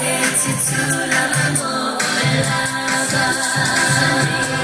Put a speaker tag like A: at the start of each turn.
A: it's el titular amor, el